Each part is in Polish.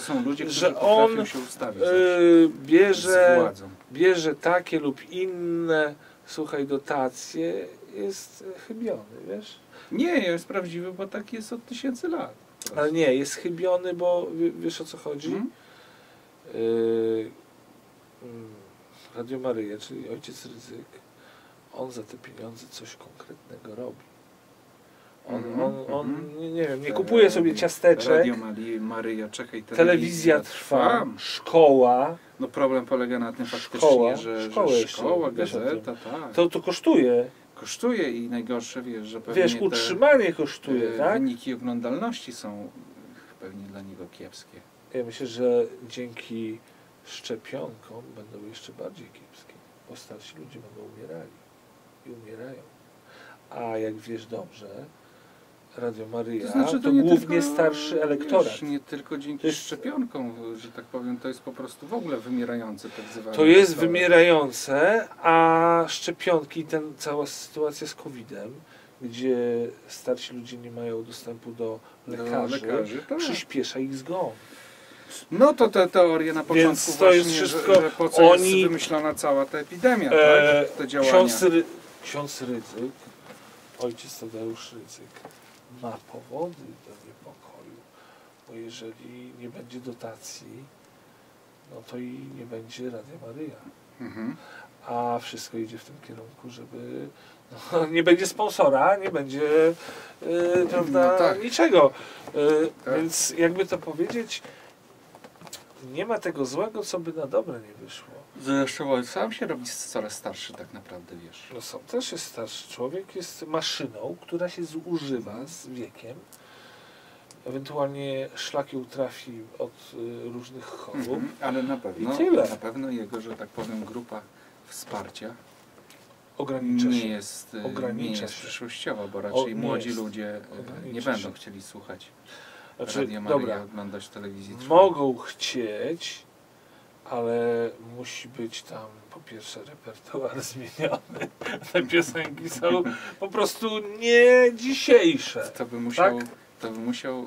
są ludzie, którzy że on się ustawić yy, bierze, bierze takie lub inne, słuchaj, dotacje, jest chybiony, wiesz? Nie, jest prawdziwy, bo tak jest od tysięcy lat. Ale nie, jest chybiony, bo wie- wiesz o co chodzi? Mhm. Yy, mm, Radio Maryja, czyli ojciec Ryzyk, on za te pieniądze coś konkretnego robi. On, Mhm, on, on mhm. nie, wiem, nie kupuje sobie Radio ciasteczek, Mali, Maryja, czekaj, telewizja trwa, szkoła, No problem polega na tym faktycznie, Szkoła, że, szkoła że szkoła, gazeta, tak. to, to kosztuje. Kosztuje i najgorsze, wiesz, że pewnie Wiesz, utrzymanie kosztuje, e, tak? wyniki oglądalności są pewnie dla niego kiepskie. Ja myślę, że dzięki szczepionkom będą jeszcze bardziej kiepskie, bo starsi ludzie będą umierali i umierają. A jak wiesz dobrze, Radio Maryja to, znaczy, nie głównie tylko, starszy elektorat. Wiesz, nie tylko dzięki To jest- szczepionkom, że tak powiem, to jest po prostu w ogóle wymierające tak zwane. To jest historie. wymierające, a szczepionki, ten, cała sytuacja z COVID-em, gdzie starsi ludzie nie mają dostępu do Do lekarzy, lekarzy, tak. przyspiesza ich zgon. No to te teorie na początku Więc to właśnie, jest wszystko- że, że po co oni- jest wymyślona cała ta epidemia, E, tak? Te działania. Ksiądz, Ry, ksiądz Rydzyk, ojciec Tadeusz Rydzyk, ma powody do niepokoju, bo jeżeli nie będzie dotacji, no to i nie będzie Radia Maryja. Mhm. A wszystko idzie w tym kierunku, żeby no, nie będzie sponsora, nie będzie yy, prawda, No tak. niczego. Yy, Tak. Więc jakby to powiedzieć, nie ma tego złego, co by na dobre nie wyszło. Zresztą sam się robi coraz starszy tak naprawdę, wiesz. No są, też jest starszy człowiek, jest maszyną, która się zużywa z wiekiem. Ewentualnie szlaki utrafi od y, różnych chorób. Mhm. Ale na pewno, I tyle. na pewno jego, że tak powiem, grupa wsparcia Ogranicza nie się. jest, e, Ogranicza nie jest przyszłościowa, bo O, raczej nie młodzi jest. ludzie e, Ogranicza nie będą się. chcieli słuchać Znaczy, Radia Maryja, dobra, oglądać telewizji. Trwam. mogą chcieć, ale musi być tam po pierwsze repertuar zmieniony. Te piosenki są po prostu nie dzisiejsze. To by musiał, Tak? to by musiał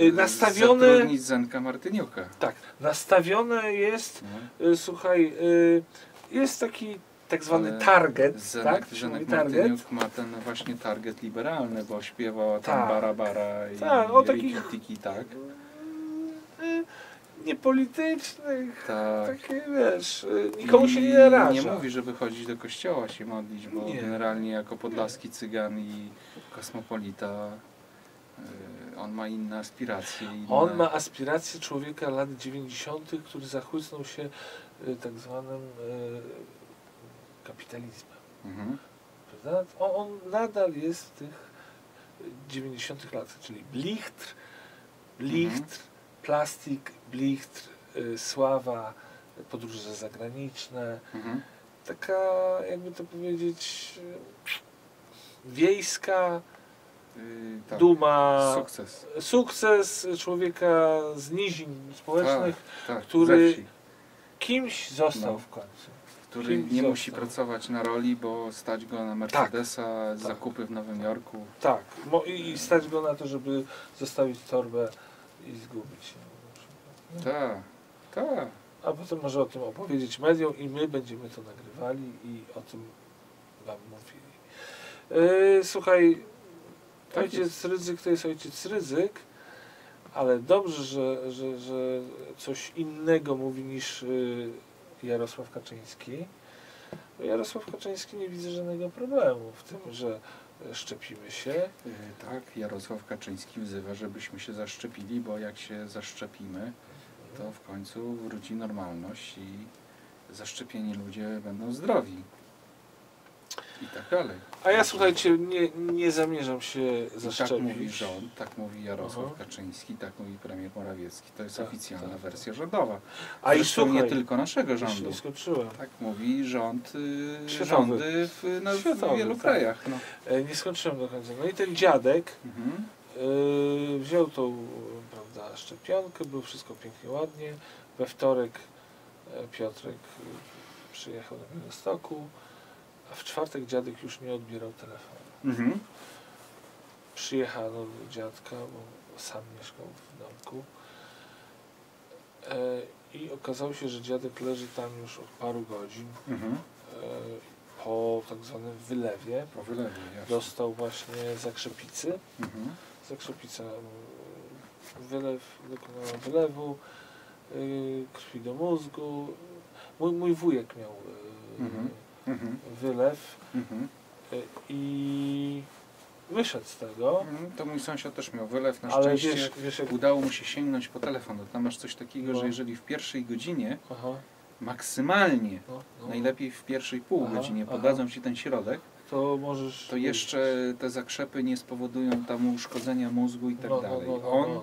yy, nastawione- zatrudnić Zenka Martyniuka. Tak, nastawione jest No. Y, Słuchaj, y, jest taki tak zwany target, Zenek, tak? Zenek target. Martyniuk ma ten właśnie target liberalny, bo śpiewał tam Tak. bara bara i Tak, o takich- tiki tak. Y, Niepolitycznych, tak. takie wiesz, y, nikomu się nie naraża. Nie mówi, żeby chodzić do kościoła się modlić, bo Nie. generalnie jako podlaski cygan i kosmopolita y, on ma inne aspiracje. Inne... On ma aspiracje człowieka lat 90., który zachłysnął się y, tak zwanym kapitalizmem. Mhm. On, on nadal jest w tych 90. latach, czyli blichtr, blichtr, Mhm. Plastik, blichtr, y, sława, podróże zagraniczne. Mhm. Taka, jakby to powiedzieć, y, wiejska Y, tak. duma, Sukces. sukces człowieka z nizin społecznych, Tak, który- ze wsi, kimś został No. w końcu. który kimś nie musi został. pracować na roli, bo stać go na Mercedesa, zakupy w Nowym Jorku. Tak, mo- i stać go na to, żeby zostawić torbę i zgubić się. Tak, tak. A potem może o tym opowiedzieć mediom i my będziemy to nagrywali i o tym wam mówili. Yy, słuchaj, Tak ojciec Rydzyk to jest ojciec Rydzyk, ale dobrze, że, że, że coś innego mówi niż yy, Jarosław Kaczyński. Jarosław Kaczyński nie widzę żadnego problemu w tym, że szczepimy się. Y, Tak, Jarosław Kaczyński wzywa, żebyśmy się zaszczepili, bo jak się zaszczepimy, to w końcu wróci normalność i zaszczepieni ludzie będą zdrowi. I tak dalej. A ja słuchajcie, nie, nie zamierzam się I tak zaszczepić. mówi rząd, tak mówi Jarosław Aha. Kaczyński, tak mówi premier Morawiecki. To jest Tak, oficjalna tak, wersja rządowa. A i słuchaj, nie tylko naszego rządu. Tak mówi rząd, y, Światowy. rządy w, no, w Światowy, wielu tak. krajach. No. E, Nie skończyłem do końca. No i ten dziadek Mhm. e, wziął tą prawda, szczepionkę, było wszystko pięknie, ładnie. We wtorek e, Piotrek przyjechał do Białegostoku, a w czwartek dziadek już nie odbierał telefonu. Mhm. Przyjechano do dziadka, bo sam mieszkał w domku. E, I okazało się, że dziadek leży tam już od paru godzin Mhm. e, po tak zwanym wylewie. Po wylewie, jasne. Dostał właśnie zakrzepicy. Mhm. Zakrzepica mm, wylew, dokonała wylewu y, krwi do mózgu. Mój, mój wujek miał y, Mhm. Mhm. wylew Mhm. y, i wyszedł z tego, Mhm. To mój sąsiad też miał wylew. Na ale szczęście wiesz, wiesz jak... udało mu się sięgnąć po telefon. Tam masz coś takiego, No. że jeżeli w pierwszej godzinie, Aha, maksymalnie, no, no, najlepiej w pierwszej pół Aha, godzinie aha. podadzą Ci ten środek, to możesz... to jeszcze te zakrzepy nie spowodują tam uszkodzenia mózgu i tak no, dalej. No, no, no, On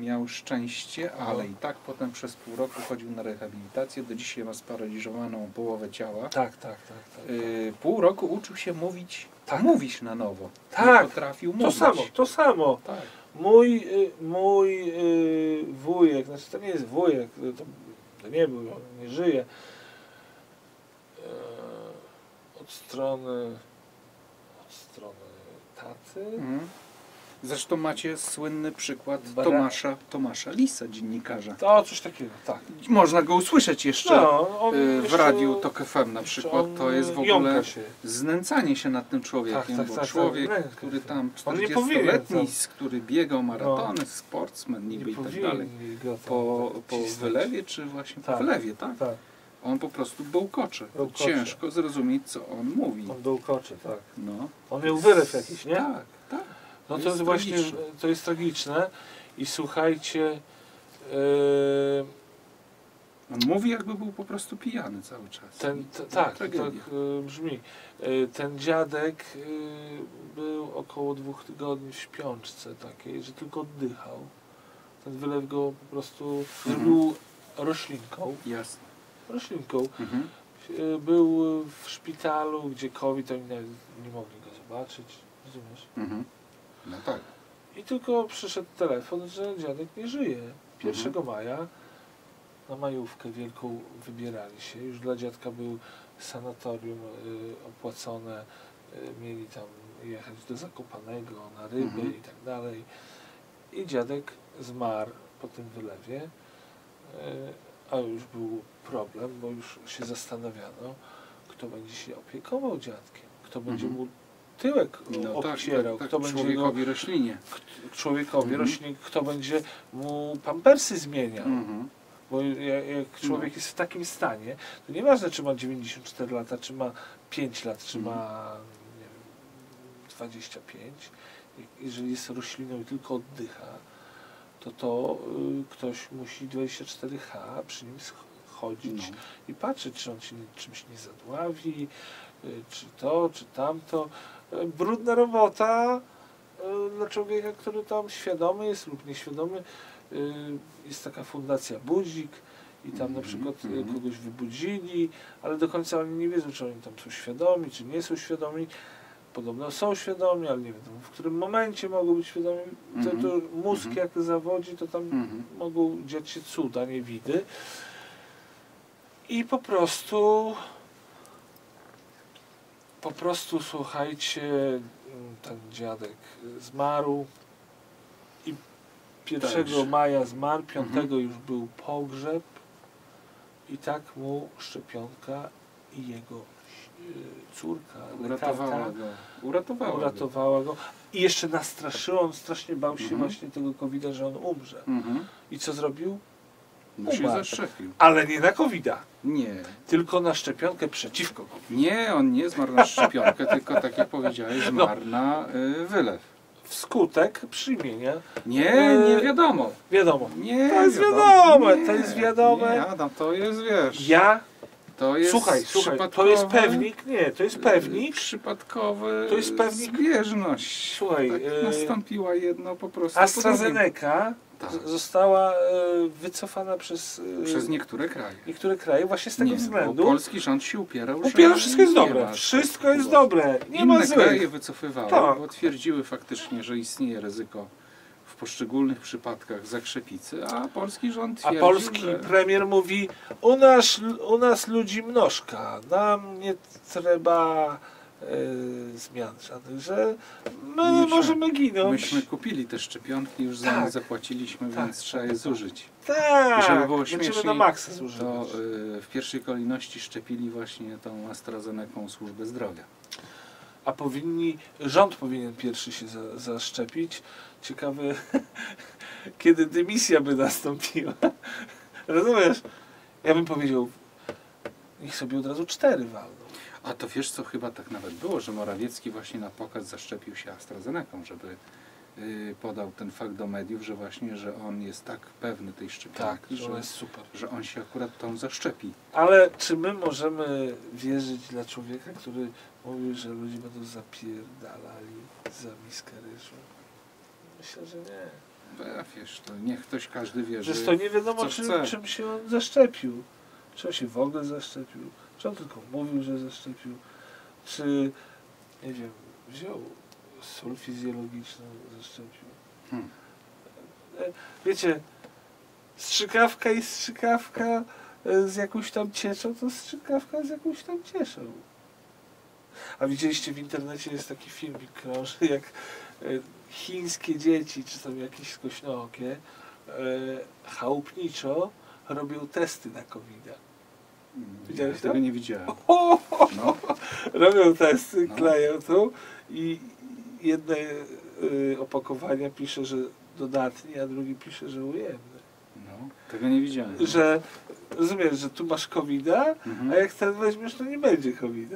miał szczęście, ale i tak potem przez pół roku chodził na rehabilitację. Do dzisiaj ma sparaliżowaną połowę ciała. Tak, tak, tak. tak. Y, pół roku uczył się mówić, Tak. mówić na nowo. Tak. Nie potrafił To mówić. samo, to samo. Tak. Mój, y, mój y, wujek, znaczy to nie jest wujek, to, to nie był, on nie żyje. Od strony od strony taty. Mhm. Zresztą macie słynny przykład Bra- Tomasza, Tomasza Lisa, dziennikarza. To coś takiego, tak. Można go usłyszeć jeszcze No, y, w jeszcze- radiu Tok FM na przykład. To jest w ogóle Się. znęcanie się nad tym człowiekiem, Tak, tak, bo tak, człowiek, tak, który tak. tam On nie powinien 40-letni, tam- z- który biegał maratony, sportsman niby i tak dalej, go po, po cisnąć. wylewie czy właśnie Tak. po wylewie, tak? Tak, On po prostu bełkocze. Bełkocze. Ciężko zrozumieć, co on mówi. on bełkocze, tak. No. On miał wylew jakiś, nie? Tak, tak. No To to właśnie, tragiczne. to jest tragiczne. I słuchajcie, yy, On mówi, jakby był po prostu pijany cały czas. ten, To tak, tak tragedia. yy, brzmi. Yy, ten dziadek był około dwóch tygodni w śpiączce takiej, że tylko oddychał. Ten wylew go po prostu Mhm. zrobił roślinką. Jasne. Roślinką. Mhm. Był w szpitalu, gdzie COVID, oni nie mogli go zobaczyć. Rozumiesz? Mhm. No tak. I tylko przyszedł telefon, że dziadek nie żyje. 1 Mhm. maja na majówkę wielką wybierali się. Już dla dziadka był sanatorium y, opłacone. Y, mieli tam jechać do Zakopanego na ryby Mhm. i tak dalej. I dziadek zmarł po tym wylewie. Y, a już był problem, bo już się zastanawiano, kto będzie się opiekował dziadkiem. Kto będzie Mhm. mu tyłek No tak, obcierał, tak, kto tak. będzie go człowiekowi roślinie. k- człowiekowi, Mhm. rośnie, kto będzie mu pampersy zmieniał. Mhm. Bo jak, człowiek jest w takim stanie, to nieważne czy ma 94 lata, czy ma 5 lat, czy Mhm. ma nie wiem, 25. Jak- Jeżeli jest rośliną i tylko oddycha, to to y, ktoś musi 24H przy nim sch- chodzić No. i patrzeć, czy on się czymś nie zadławi, y, czy to, czy tamto. Y, Brudna robota y, dla człowieka, który tam świadomy jest lub nieświadomy. Y, Jest taka fundacja Budzik i tam na Mhm, przykład y, mhm. kogoś wybudzili, ale do końca oni nie wiedzą, czy oni tam są świadomi, czy nie są świadomi. Podobno są świadomi, ale nie wiadomo w którym momencie mogą być świadomi. To, to mózg mhm. jak zawodzi, to tam mogą dziać się cuda, nie widy. I po prostu po prostu słuchajcie, mm, ten dziadek zmarł i 1 Także. maja zmarł, 5 Mhm. już był pogrzeb i tak mu szczepionka i jego y, córka, Uratowała lekarka, go. Uratowała go. uratowała go. I jeszcze nastraszyła, on strasznie bał się Mhm. właśnie tego covid że on umrze. Mhm. I co zrobił? Się Umarł. zaszczepił. Ale nie na covid Nie. tylko na szczepionkę przeciwko covid Nie, on nie zmarł na szczepionkę, tylko tak jak powiedziałeś, No. zmarł na y, wylew. Wskutek przyjmienia, Nie, nie wiadomo. wiadomo, Nie, To jest wiadome, Nie, to jest wiadome. Nie, Adam, to jest, wiesz, ja, to jest słuchaj, słuchaj, to jest pewnik, nie, to jest pewnik, Przypadkowy To jest pewnik- zbieżność. Słuchaj, tak y, nastąpiła jedno po prostu. AstraZeneca Tak. została e, wycofana przez, e. Przez niektóre kraje. niektóre kraje właśnie z tego nie, względu. Polski rząd się upierał, że Upiera, wszystko jest dobre, wszystko jest dobre, nie Inne ma kraje złych. wycofywały, Tak. bo twierdziły faktycznie, że istnieje ryzyko w poszczególnych przypadkach zakrzepicy, a polski rząd A twierdził, polski że... premier mówi, u nas, u nas ludzi mnożka, nam nie trzeba zmian żadnych, że my Myśmy- możemy ginąć. Myśmy kupili te szczepionki, już za Tak. nie zapłaciliśmy, Tak, więc trzeba je zużyć. tak, żeby było śmieszniej, na maksa zużywać. To y, w pierwszej kolejności szczepili właśnie tą AstraZeneką służbę zdrowia. A powinni, rząd powinien pierwszy się za, zaszczepić. Ciekawe, kiedy dymisja by nastąpiła. Rozumiesz? Ja bym powiedział, niech sobie od razu cztery walną. A to wiesz co, chyba tak nawet było, że Morawiecki właśnie na pokaz zaszczepił się AstraZeneką, żeby y, podał ten fakt do mediów, że właśnie, że on jest tak pewny tej Tak, szczepionki, że że, jest super. że on się akurat tą zaszczepi. Ale czy my możemy wierzyć dla człowieka, który mówił, że ludzie będą zapierdalali za miskę ryżu? Myślę, że nie. No, ja wiesz, to niech ktoś każdy wierzy. Zresztą nie wiadomo, chce. czym się on zaszczepił. Czy on się w ogóle zaszczepił? Czy on tylko mówił, że zaszczepił? Czy, nie wiem, wziął sól fizjologiczną, zaszczepił? Hmm. E, Wiecie, strzykawka i strzykawka e, z jakąś tam cieczą, to strzykawka z jakąś tam cieszą. A widzieliście w internecie jest taki filmik krąży, jak e, chińskie dzieci, czy tam jakieś skośnookie, chałupniczo robią testy na covid Widziałeś tego nie widziałem. No, Robią testy, No. kleją tu i jedne y, opakowania pisze, że dodatni, a drugi pisze, że ujemny. no, tego nie widziałem. Że rozumiesz, że tu masz covid Mhm. a jak ten weźmiesz, to nie będzie covid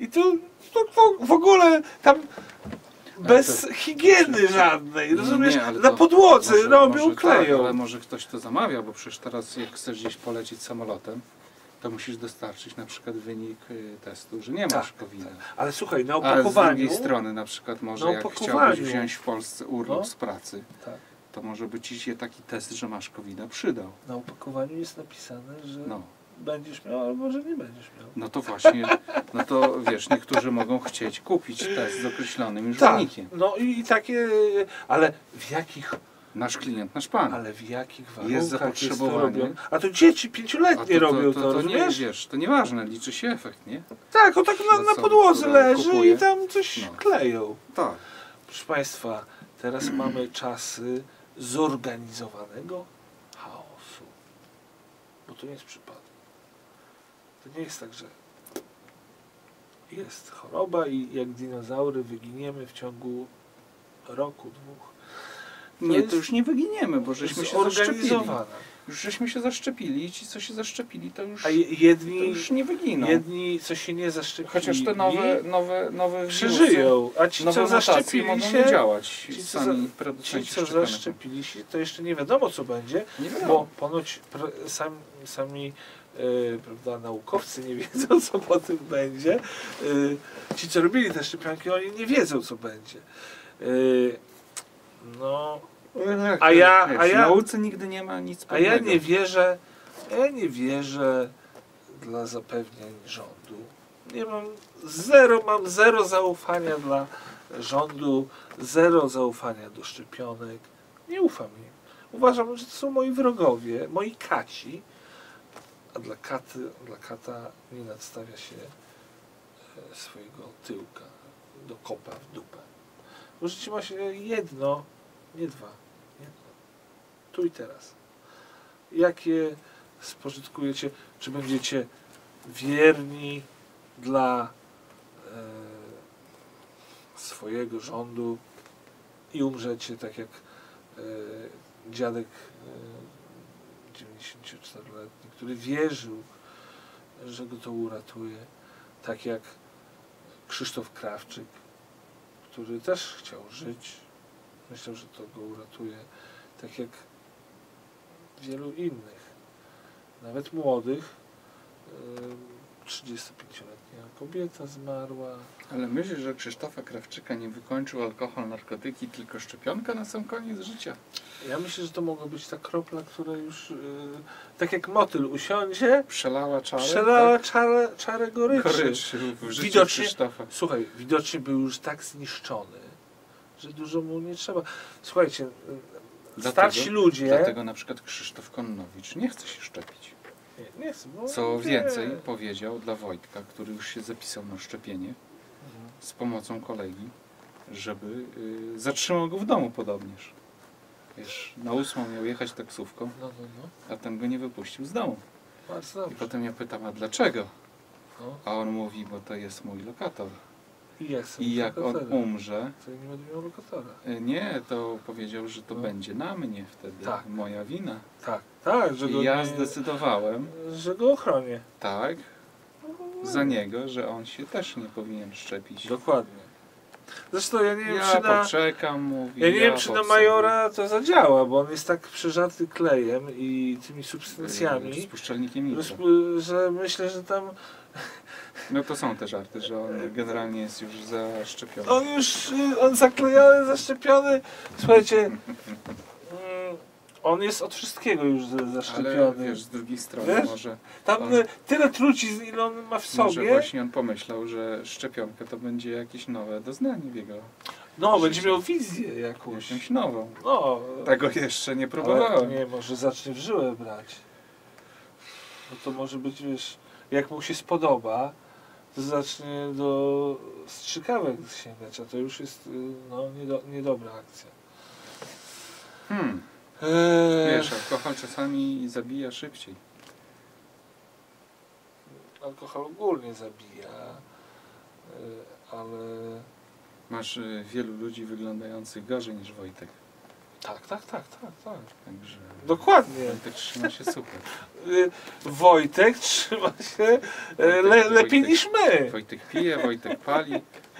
I tu to, to w ogóle tam bez to- higieny żadnej, rozumiesz? nie, Na to podłodze może- robią, może kleją. Tak, ale może ktoś to zamawia, bo przecież teraz jak chcesz gdzieś polecieć samolotem, to musisz dostarczyć na przykład wynik y, testu, że nie masz Tak, covid Ale słuchaj, na A z opakowaniu... drugiej strony na przykład może Na jak opakowaniu. chciałbyś wziąć w Polsce urlop No. z pracy, Tak. to może by ci się taki test, że masz covid przydał. Na opakowaniu jest napisane, że No. Będziesz miał, albo że nie będziesz miał. No to właśnie, no to wiesz, niektórzy mogą chcieć kupić test z określonym już Tak, wynikiem. no i, takie, ale w jakich, Nasz klient, nasz pan. ale w jakich Jest warunkach jest to zapotrzebowanie. robią? A to dzieci pięcioletnie robią to, to, nie, rozumiesz? wiesz, to nieważne, liczy się efekt, nie? Tak, o tak na, na podłodze które leży kupuje. i tam coś No. kleją. Tak. Proszę Państwa, teraz mamy czasy zorganizowanego chaosu. Bo to nie jest przypadek. To nie jest tak, że jest choroba i jak dinozaury wyginiemy w ciągu roku, dwóch. Nie, jest to już nie wyginiemy, bo żeśmy się zaszczepili. Już żeśmy się zaszczepili i ci, co się zaszczepili, to już, A je- to jedni, już nie wyginą. jedni, co się nie zaszczepili, Chociaż te nowe, nowe, nowe przeżyją, a ci, co zaszczepili mogą się, nie działać. ci, co Ci, co zaszczepili się, to jeszcze nie wiadomo, co będzie, Nie bo wiadomo. ponoć sam, sami prawda, naukowcy nie wiedzą, co po tym będzie. E, ci, co robili te szczepionki, oni nie wiedzą, co będzie. E, no, A ja- a ja- W nauce nigdy nie ma nic a ja pewnego. nie wierzę, ja nie wierzę dla zapewnień rządu. Nie mam zero, mam zero zaufania dla rządu, zero zaufania do szczepionek. Nie ufam im. Uważam, że to są moi wrogowie, moi kaci, a dla katy, dla kata nie nadstawia się e, swojego tyłka do kopa w dupę. Bo życie ma się jedno, nie dwa, jedno. Tu i teraz. Jakie spożytkujecie, czy będziecie wierni dla e, swojego rządu i umrzecie tak jak e, dziadek e, 94-letni, który wierzył, że go to uratuje, tak jak Krzysztof Krawczyk, który też chciał żyć, myślał, że to go uratuje, tak jak wielu innych, nawet młodych. Ym, 35-letnia kobieta zmarła. Ale myślisz, że Krzysztofa Krawczyka nie wykończył alkohol, narkotyki, tylko szczepionka na sam koniec życia? Ja myślę, że to mogła być ta kropla, która już, yy, tak jak motyl usiądzie, Przelała czarę? przelała tak? czarę, czarę goryczy. Goryczy w życiu Widocznie- Krzysztofa. Słuchaj, widocznie był już tak zniszczony, że dużo mu nie trzeba. Słuchajcie, yy, Dlatego- starsi ludzie, Dlatego na przykład Krzysztof Konnowicz nie chce się szczepić. Co więcej, powiedział dla Wojtka, który już się zapisał na szczepienie z pomocą kolegi, żeby y, zatrzymał go w domu podobnież. Wiesz, na ósmą miał jechać taksówką, No, no, no. a ten go nie wypuścił z domu. I potem ja pytam, a dlaczego? A on mówi, bo to jest mój lokator. I jak I jak on umrze, To ja nie będę miał lokatora. y, nie, to powiedział, że to No. będzie na mnie wtedy. Tak. Moja wina. Tak, tak, że go I ja nie, zdecydowałem, że go ochronię. tak, za niego, że on się też nie powinien szczepić. Dokładnie. Zresztą ja nie wiem, Ja czy na, poczekam, mówi. ja nie wiem, czy na. Majora to zadziała, bo on jest tak przeżarty klejem i tymi substancjami, Spuszczalnikiem że, że myślę, że tam No to są te żarty, że on generalnie jest już zaszczepiony. on już, y, on zaklejony, zaszczepiony. Słuchajcie, mm, on jest od wszystkiego już za- Ale zaszczepiony. wiesz, z drugiej strony Wiesz? może, Tam on- y, tyle trucizn, ile on ma w może sobie. właśnie on pomyślał, że szczepionka to będzie jakieś nowe doznanie w jego, No, będzie miał wizję jakąś. jakąś nową. No, Tego jeszcze nie ale próbowałem. nie, może zacznie w żyłę brać. No to może być, wiesz, jak mu się spodoba, zacznie do strzykawek sięgać, a to już jest y, no, niedo, niedobra akcja. Hmm, Eee, wiesz, alkohol czasami zabija szybciej. alkohol ogólnie zabija, y, ale Masz y, wielu ludzi wyglądających gorzej niż Wojtek. Tak, tak, tak, tak, tak. Także Dokładnie. Wojtek trzyma się super. Y, Wojtek trzyma się y, le, lepiej Wojtek- niż my. Wojtek pije, Wojtek pali,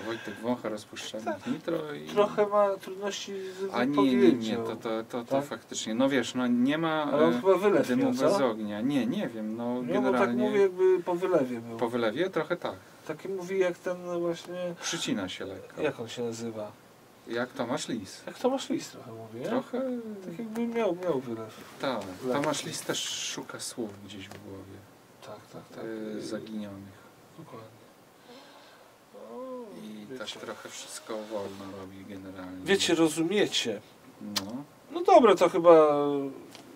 Wojtek wącha rozpuszczalnik nitro i... Trochę ma trudności z A nie, nie, nie, wypowiedzią. to, to, to, to Tak? faktycznie. No wiesz, no nie ma Ale on e, chyba wylew dymu miał, bez co? ognia. Nie, nie wiem, no Nie, bo tak generalnie mówi jakby po wylewie był. po wylewie trochę tak. Taki mówi jak ten no właśnie, Przycina się lekko. jak on się nazywa? Jak Tomasz Lis. Jak Tomasz Lis trochę mówi, nie? Trochę Tak jakby miał, miał wylew. tak. Tomasz Lis też szuka słów gdzieś w głowie. Tak, tak, tak. e, zaginionych. Dokładnie. O, I tak wiecie. trochę wszystko wolno robi generalnie. Wiecie, rozumiecie. No. No dobra, to chyba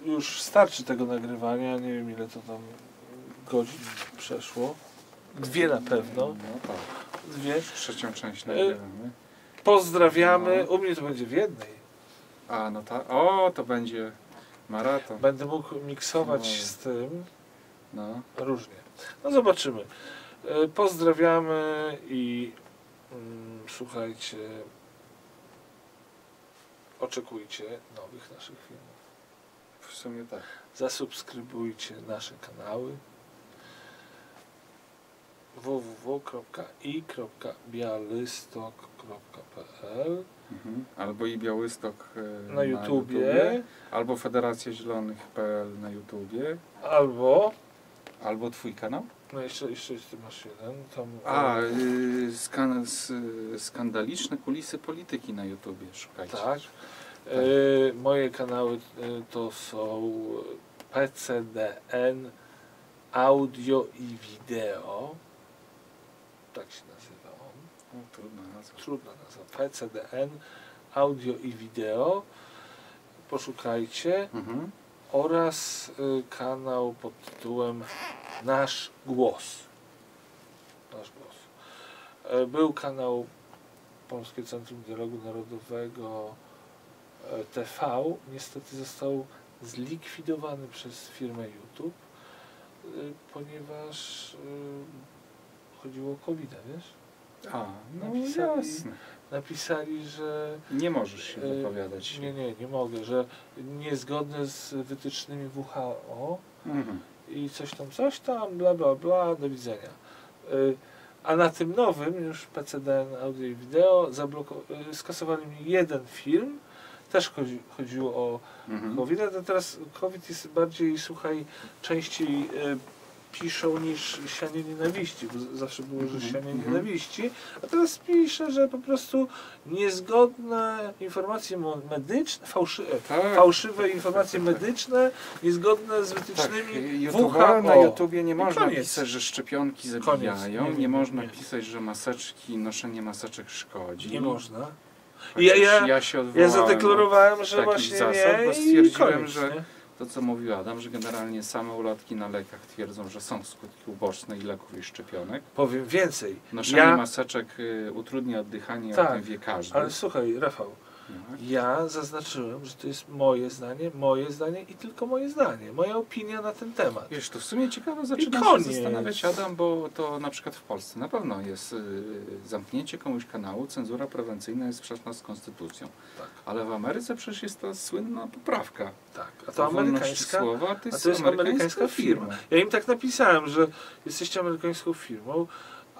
już starczy tego nagrywania. Nie wiem ile to tam godzin przeszło. Dwie na pewno. No tak. Dwie. Trzecią część E, nagrywamy. Pozdrawiamy. No. U mnie to będzie w jednej. A, no tak. O, to będzie maraton. Będę mógł miksować No. z tym No. różnie. No zobaczymy. E, Pozdrawiamy i mm, słuchajcie, oczekujcie nowych naszych filmów. W sumie tak. Zasubskrybujcie nasze kanały www.i.bialystok.pl Mhm. Albo i Białystok e, na YouTubie albo Federacja Zielonych.pl na YouTubie, albo albo Twój kanał. no jeszcze, jeszcze ty masz jeden tam A, e, y, skan skandaliczne kulisy polityki na YouTubie, szukajcie. Tak. E, moje kanały e, to są PCDN Audio i Wideo. Tak się nazywa on. Trudna nazwa. Trudna nazwa. PCDN Audio i Wideo. Poszukajcie. Mhm. Oraz y, kanał pod tytułem Nasz Głos. Nasz Głos. E, Był kanał Polskie Centrum Dialogu Narodowego e, TV. Niestety został zlikwidowany przez firmę YouTube, y, ponieważ y, chodziło o covid wiesz? A, no Napisali- jasne. Napisali, że Nie możesz się e, wypowiadać. nie, nie, nie mogę, że niezgodne z wytycznymi WHO Mhm. i coś tam, coś tam, bla, bla, bla, do widzenia. Y, A na tym nowym, już PCDN audio i wideo, y, skasowali mi jeden film, też chodzi, chodziło o Mhm. COVID, a teraz COVID jest bardziej, słuchaj, częściej piszą niż sianie nienawiści, bo zawsze było, że Mhm, sianie mhm. nienawiści, a teraz pisze, że po prostu niezgodne informacje medyczne, fałszy, e, Tak. fałszywe informacje medyczne, niezgodne z Tak, wytycznymi YouTube'a, WHO. na YouTubie nie można pisać, że szczepionki Koniec. zabijają, Nie, nie, nie, można nie. pisać, że maseczki, noszenie maseczek szkodzi. Nie można. Chociaż Ja- ja- ja się Ja zadeklarowałem, że właśnie zasad, nie bo stwierdziłem, koniec, że-? To co mówił Adam, że generalnie same ulotki na lekach twierdzą, że są skutki uboczne i leków i szczepionek. Powiem więcej. Noszenie Ja- maseczek y, utrudnia oddychanie, Tak, o tym wie każdy. Ale słuchaj, Rafał, Ja zaznaczyłem, że to jest moje zdanie, moje zdanie i tylko moje zdanie. Moja opinia na ten temat. Wiesz, to w sumie ciekawe zaczynam się zastanawiać, Adam, bo to na przykład w Polsce na pewno jest y, zamknięcie komuś kanału, cenzura prewencyjna jest sprzeczna z konstytucją. Tak. Ale w Ameryce przecież jest ta słynna poprawka. Tak. A to amerykańska. słowa to A jest, to jest amerykańska firma. Ja im tak napisałem, że jesteście amerykańską firmą,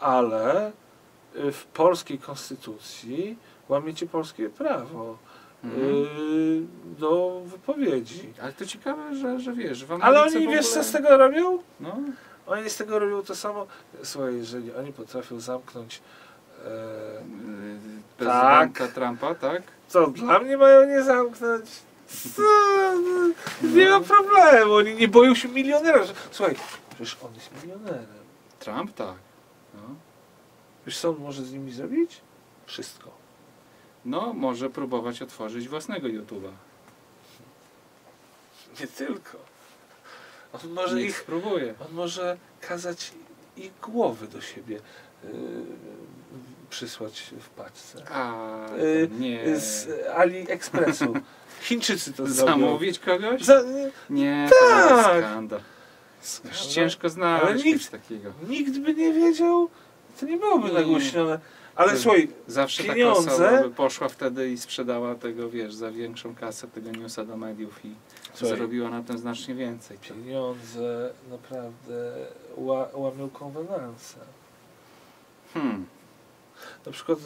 ale y, w polskiej konstytucji łamiecie polskie prawo y, do wypowiedzi. Ale to ciekawe, że, że wiesz, w Ameryce Ale oni w wiesz ogóle... co z tego robią? No, Oni z tego robią to samo. Słuchaj, jeżeli oni potrafią zamknąć e, prezydenta Trumpa, tak? co dla mnie mają nie zamknąć? Co? Nie ma problemu, oni nie boją się milionera. Słuchaj, przecież on jest milionerem. Trump, tak. No. Wiesz co on może z nimi zrobić? Wszystko. No, może próbować otworzyć własnego YouTube'a. Nie tylko. On może Niech ich, spróbuje. on może kazać ich głowy do siebie yy, przysłać w paczce. A, Y, nie. Z AliExpressu. Chińczycy to zrobią. Zamówić kogoś? Za, Nie, to jest Tak. skandal. Skandal. Ciężko znaleźć nikt- takiego. Nikt by nie wiedział, to nie byłoby Nie. nagłośnione. Ale słuchaj, Zawsze Pieniądze- taka osoba by poszła wtedy i sprzedała tego, wiesz, za większą kasę tego newsa do mediów i Słuchaj. zarobiła na tym znacznie więcej. pieniądze naprawdę ła, łamią konwenanse. Hmm. Na przykład,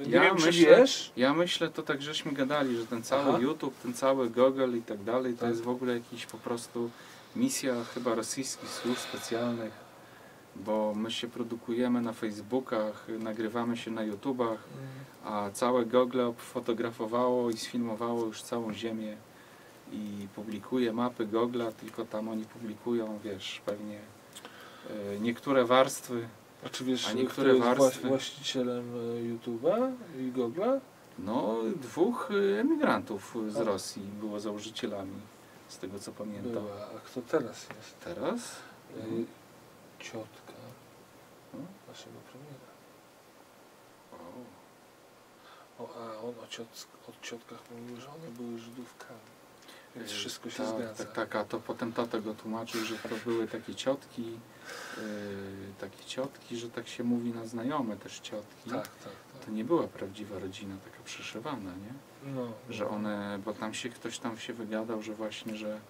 yy, nie Ja wiem czy myślę- wiesz, Ja myślę, to tak żeśmy gadali, że ten cały Aha. YouTube, ten cały Google i tak dalej, to Tak. jest w ogóle jakiś po prostu misja chyba rosyjskich służb specjalnych, bo my się produkujemy na Facebookach, nagrywamy się na YouTubach, a całe Google fotografowało i sfilmowało już całą Ziemię i publikuje mapy Google'a, tylko tam oni publikują, wiesz, pewnie e, niektóre warstwy, a czy wiesz, a kto niektóre jest warstwy- właścicielem y, YouTube'a i Google'a? no dwóch e, emigrantów z A. Rosji było założycielami, z tego co pamiętam. Była, a kto teraz jest? Teraz? Y, ciotka No. naszego premiera. O. O, a on o, ciot, o ciotkach mówił, że one były Żydówkami. Więc Y, wszystko się tak, zgadza. Tak, tak, a to potem tata go tłumaczył, że to były takie ciotki, yy, takie ciotki, że tak się mówi na znajome też ciotki. tak, tak. tak. To nie była prawdziwa rodzina, taka przyszywana, nie? No, Że one, bo tam się ktoś tam się wygadał, że właśnie, że,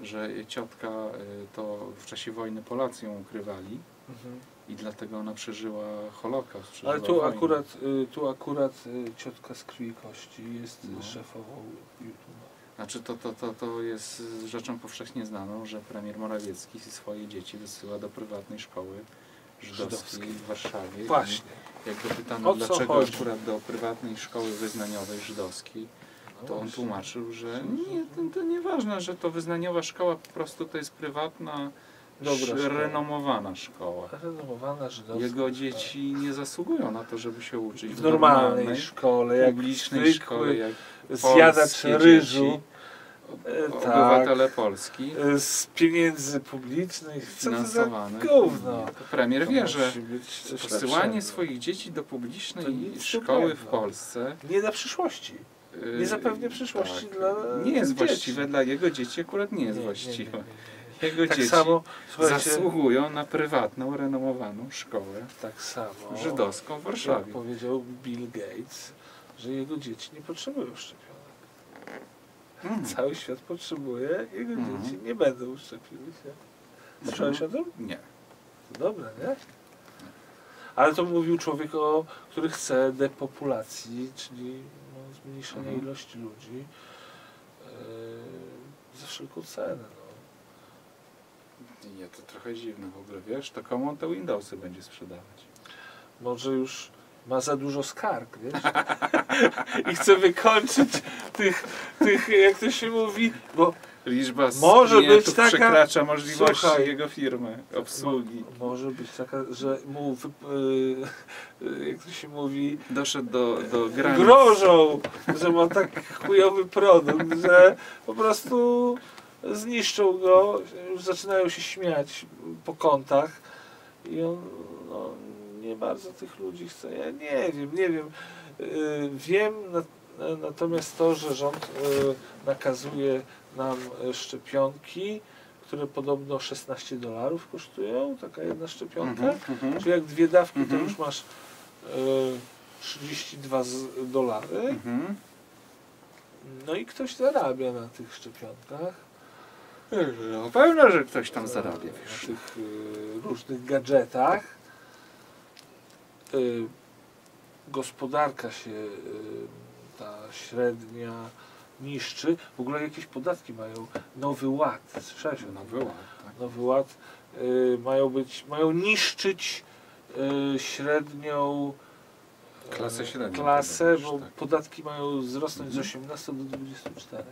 że ciotka y, to w czasie wojny Polacy ją ukrywali Mhm. I dlatego ona przeżyła Holokaust. Przeżyła Ale tu wojnę. akurat, y, tu akurat y, ciotka z krwi kości jest No. szefową YouTube'a. Znaczy to, to, to, to jest rzeczą powszechnie znaną, że premier Morawiecki swoje dzieci wysyła do prywatnej szkoły żydowskiej w Warszawie. Właśnie. I jak go pytano, dlaczego chodzi? akurat do prywatnej szkoły wyznaniowej żydowskiej, No to on tłumaczył, że nie, to, to nieważne, że to wyznaniowa szkoła po prostu to jest prywatna, Dobra sz- szkoła. renomowana szkoła. Renomowana żydowska. Jego dzieci nie zasługują na to, żeby się uczyć w normalnej szkole, jak publicznej zwykły szkole, jak zjadacz ryżu. dzieci, E, obywatele Polski. e, z pieniędzy publicznych. Finansowane. gówno? Premier To wie, że posyłanie swoich dzieci do publicznej szkoły w. Polsce Nie dla przyszłości. Nie zapewnia przyszłości dla Nie jest dzieci. właściwe dla jego dzieci, akurat nie jest Nie, nie, właściwe. nie, nie, Jego. Tak dzieci samo, zasługują na prywatną, renomowaną szkołę tak samo żydowską w jak Warszawie. powiedział Bill Gates, że jego dzieci nie potrzebują szczepionek. Mm. Cały świat potrzebuje, jego Mhm. dzieci nie będą szczepiły się. Słyszałeś o tym? Nie. To dobre, nie? Ale to mówił człowiek, o, który chce depopulacji, czyli no, zmniejszenia Mhm. ilości ludzi yy, za wszelką cenę. Nie, to trochę dziwne w ogóle, wiesz, to komu on te Windowsy będzie sprzedawać? Może już ma za dużo skarg, wiesz? I chce wykończyć tych, tych, jak to się mówi, bo Liczba Może być taka- przekracza możliwości Słuchaj. jego firmy, obsługi. Mo, może być taka, że mu, yy, jak to się mówi, Doszedł do, do granic. grożą, że ma tak chujowy produkt, że po prostu zniszczą go, już zaczynają się śmiać po kątach i on no, nie bardzo tych ludzi chce. Ja nie wiem, nie wiem. Yy, wiem na, natomiast to, że rząd yy, nakazuje nam yy, szczepionki, które podobno 16 dolarów kosztują, taka jedna szczepionka. Mhm, mhm. Czyli jak dwie dawki, to Mhm. już masz yy, 32 z- dolary. Mhm. No i ktoś zarabia na tych szczepionkach. No pewno, że ktoś tam zarabia, wiesz. tych y, różnych gadżetach. Y, gospodarka się, y, ta średnia niszczy. W ogóle jakieś podatki mają. Nowy Ład. Słyszałeś? Nowy ład, tak. Nowy Ład. Mają być, mają niszczyć średnią Klasę średnią, klasę, to bo tak. podatki mają wzrosnąć z Mhm. 18 do 24.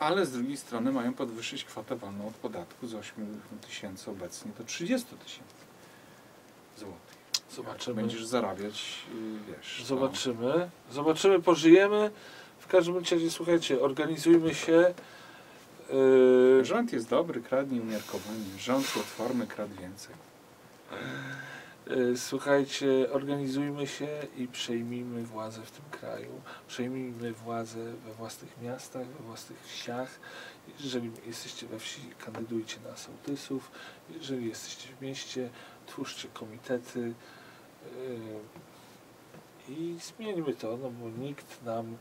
Ale z drugiej strony mają podwyższyć kwotę wolną od podatku z 8 tysięcy obecnie do 30 tysięcy złotych. Zobaczymy. Będziesz zarabiać, y, wiesz. Zobaczymy. Zobaczymy, pożyjemy. W każdym razie, słuchajcie, organizujmy się. Yy, Rząd jest dobry, kradnie umiarkowanie. Rząd Platformy kradł więcej. Yy, słuchajcie, organizujmy się i przejmijmy władzę w tym kraju. Przejmijmy władzę we własnych miastach, we własnych wsiach. Jeżeli jesteście we wsi, kandydujcie na sołtysów. Jeżeli jesteście w mieście, twórzcie komitety. Yy, I zmieńmy to, no bo nikt nam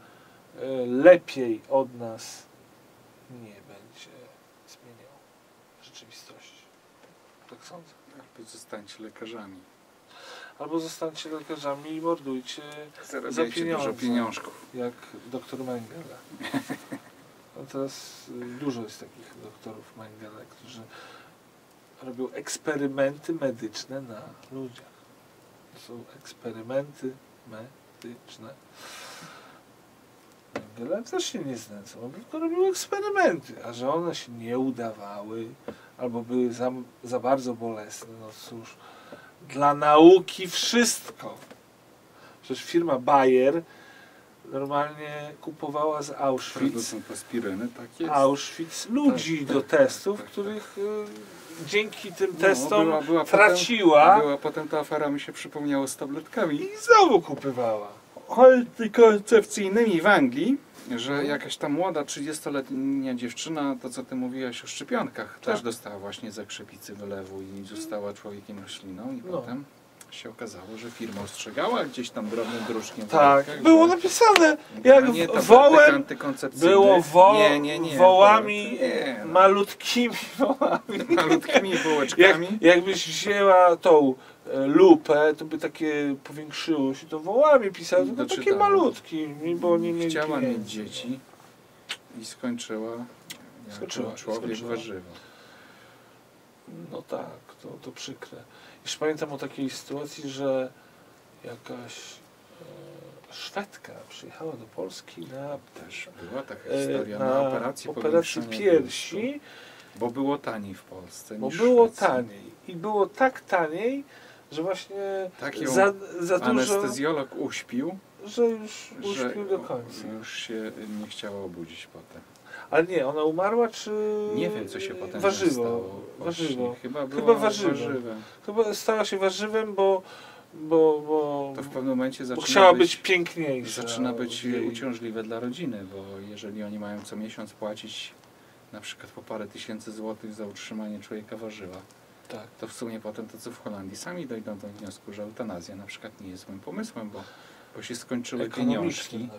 e, lepiej od nas nie będzie zmieniał rzeczywistości. Tak sądzę. Albo zostańcie lekarzami. Albo zostańcie lekarzami i mordujcie Zarabiajcie pieniądze. dużo pieniążków. jak doktor Mengele. No teraz y, dużo jest takich doktorów Mengele, którzy robią eksperymenty medyczne na ludziach. To są eksperymenty medyczne. Mengele też się nie znęcał, on tylko robił eksperymenty, a że one się nie udawały albo były za, za bardzo bolesne, no cóż, dla nauki wszystko. Przecież firma Bayer normalnie kupowała z Auschwitz, aspiryny, tak jest. Auschwitz ludzi Tak, do tak, testów, tak, tak. których y, dzięki tym No, testom była- była traciła Potem, była potem ta afera mi się przypomniało z tabletkami. i znowu kupywała. Antykoncepcyjnymi w Anglii, że jakaś ta młoda 30-letnia dziewczyna, to co ty mówiłaś o szczepionkach, Tak. też dostała właśnie zakrzepicy wylewu i została człowiekiem rośliną i No. potem się okazało, że firma ostrzegała gdzieś tam drobnym druczkiem w Tak, workach, było że- napisane, jak nie wołem było wo, nie, nie, nie, wołami, nie, no. malutkimi wołami. malutkimi Jak, bułeczkami. jakbyś wzięła tą e, lupę, to by takie powiększyło się, to wołami pisało, tylko takie Doczytałem. malutki, bo nie mieli Chciała mieć pieniędzy. dzieci i skończyła, Skończyła, człowiek skończyła. warzywo. No tak, to, to przykre. Jeszcze pamiętam o takiej sytuacji, że jakaś e, Szwedka przyjechała do Polski na, Też była taka e, historia na, na operację, operację powiększenia piersi, Bo było taniej w Polsce bo było Szwecji. taniej. I było tak taniej, że właśnie Tak ją za, za dużo, Anestezjolog uśpił, że już że uśpił do końca. już się nie chciała obudzić potem. Ale nie, ona umarła, czy Nie wiem, co się potem warzywo, stało. warzywo. Chyba, było Chyba warzywem. warzywem. Chyba stała się warzywem, bo, bo, bo, To w pewnym momencie zaczyna chciała być, być piękniejsza. zaczyna być jej- uciążliwe dla rodziny, bo jeżeli oni mają co miesiąc płacić na przykład po parę tysięcy złotych za utrzymanie człowieka warzywa, Tak. to w sumie potem to co w Holandii sami dojdą do wniosku, że eutanazja na przykład nie jest złym pomysłem, bo, bo się skończyły pieniążki,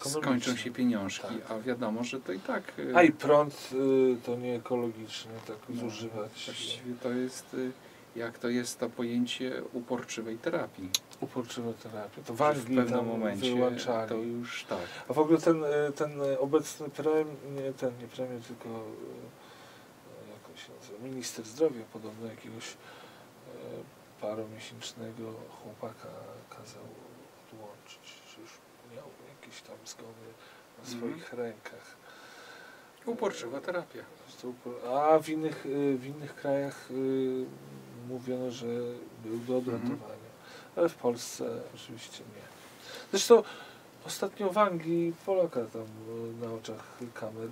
skończą się pieniążki, Tak. a wiadomo, że to i tak y, A i prąd y, to nie ekologicznie tak no, zużywać. Właściwie to jest, y, jak to jest to pojęcie uporczywej terapii. Uporczywe terapie. To w Że Anglii w pewnym momencie wyłączali. to już tak. A w ogóle ten, y, ten obecny premier, nie ten, nie premier, tylko y, jak się nazywa, minister zdrowia podobno jakiegoś y, paromiesięcznego chłopaka kazał że już miał jakieś tam zgony na Mhm. swoich rękach. Uporczywa terapia. A w innych, y, w innych krajach y, mówiono, że był do odratowania. Ale w Polsce oczywiście nie. Zresztą Ostatnio w Anglii Polaka tam e, na oczach kamer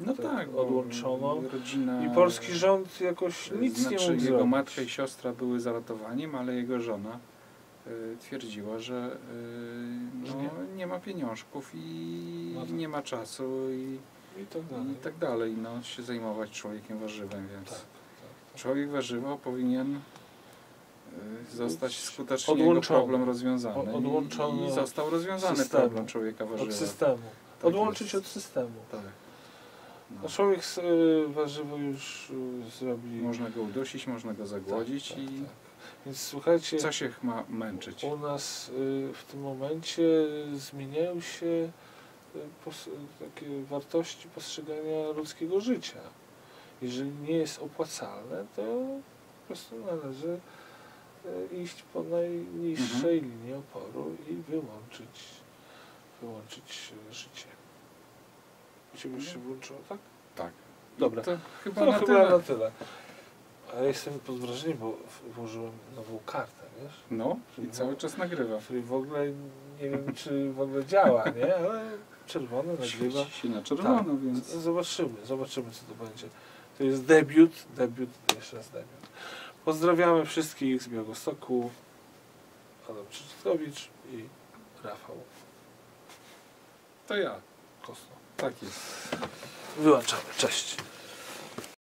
No tak, odłączono. Rodzina, I polski rząd jakoś nic znaczy, nie mógł Jego zrobić. matka i siostra były za ratowaniem, ale jego żona y, twierdziła, że y, no, nie? ma pieniążków i No tak. nie ma czasu i, I tak dalej. i tak dalej. No, się zajmować człowiekiem warzywem, więc Tak, tak. człowiek warzywo powinien y, zostać skutecznie Odłączony. problem rozwiązany. Odłączony I, i od został rozwiązany systemu. problem człowieka Od warzywa. systemu. Tak Odłączyć jest. od systemu. Tak. No. A człowiek z y, warzywo już y, zrobi. Można go udusić, można go zagłodzić tak, i tak. Więc słuchajcie, co się ma męczyć? u nas y, w tym momencie zmieniają się y, pos- takie wartości postrzegania ludzkiego życia. Jeżeli nie jest opłacalne, to po prostu należy y, iść po najniższej Mhm. linii oporu i wyłączyć, wyłączyć y, życie. Ciebie już się włączyło, tak? Tak. Dobra. To chyba To na chyba tyle. na tyle. A ja jestem pod wrażeniem, bo włożyłem nową kartę, wiesz? No i cały czas nagrywa. Który w ogóle nie wiem, czy w ogóle działa, nie? Ale czerwony nagrywa. Świeci się na czerwono, Tak. więc Zobaczymy, zobaczymy co to będzie. To jest debiut, debiut, jeszcze raz debiut. Pozdrawiamy wszystkich z Białegostoku. Adam Krzysztofowicz i Rafał to ja. Kosno. Tak jest. Wyłączamy. Cześć.